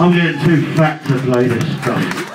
I'm getting too fat to play this stuff.